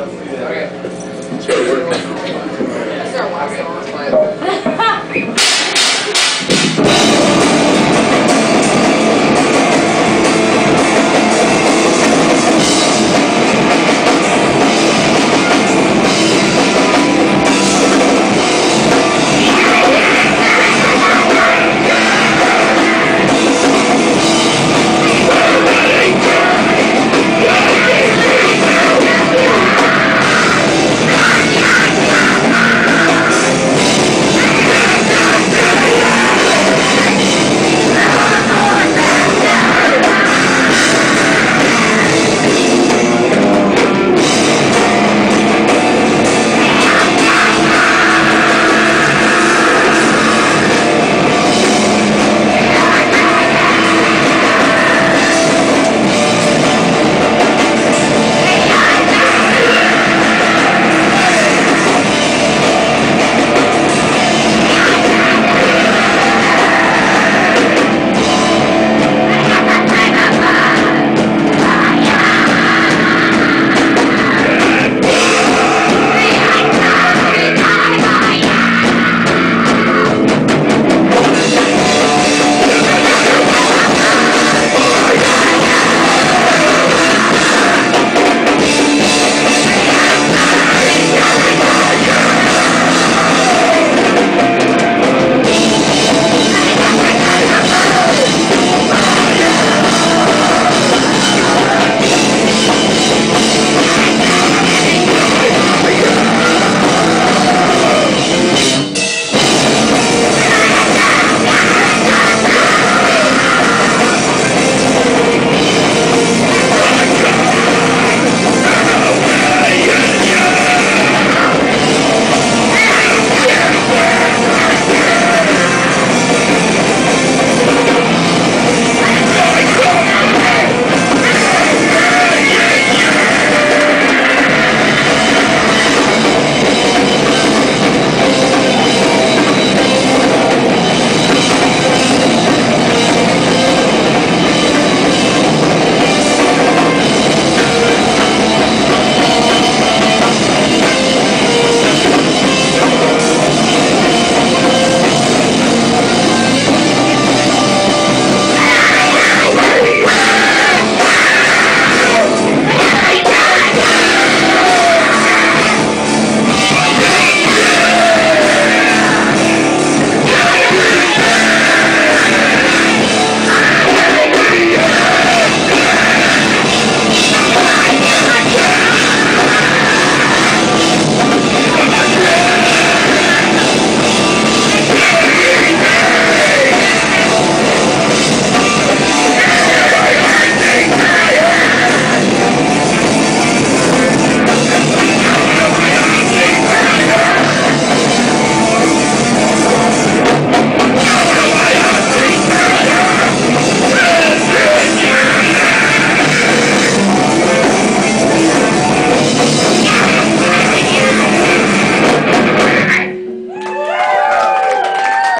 let's do that. Okay. It's gonna work.